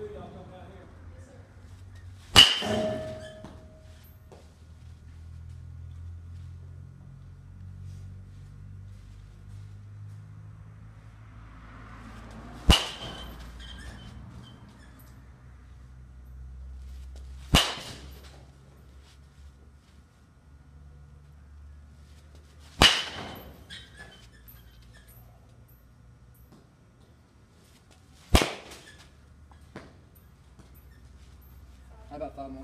How там